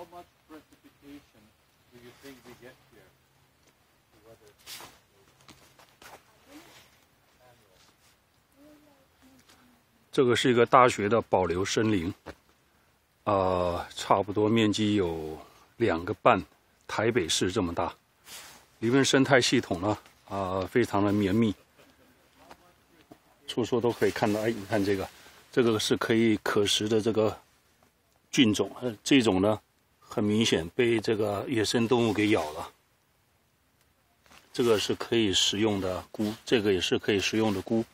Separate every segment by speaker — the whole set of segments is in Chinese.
Speaker 1: how much precipitation do you think we get here? The weather. Annual.
Speaker 2: 这个是一个大学的保留森林，呃，差不多面积有两个半台北市这么大，里面生态系统呢，啊、非常的绵密，处处都可以看到。哎，你看这个，这个是可以可食的这个菌种，呃，这种呢，很明显被这个野生动物给咬了。这个是可以食用的菇，这个也是可以食用的菇。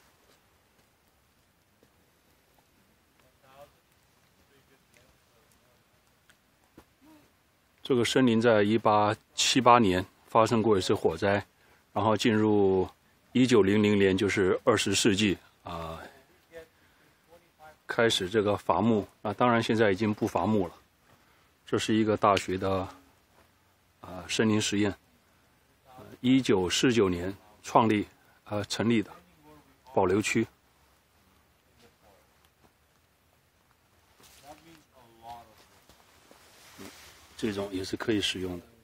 Speaker 2: 这个森林在一八七八年发生过一次火灾，然后进入一九零零年，就是二十世纪啊、开始这个伐木。啊，当然现在已经不伐木了。这是一个大学的啊、森林实验，一九四九年创立呃成立的保留区。这种也是可以使用的。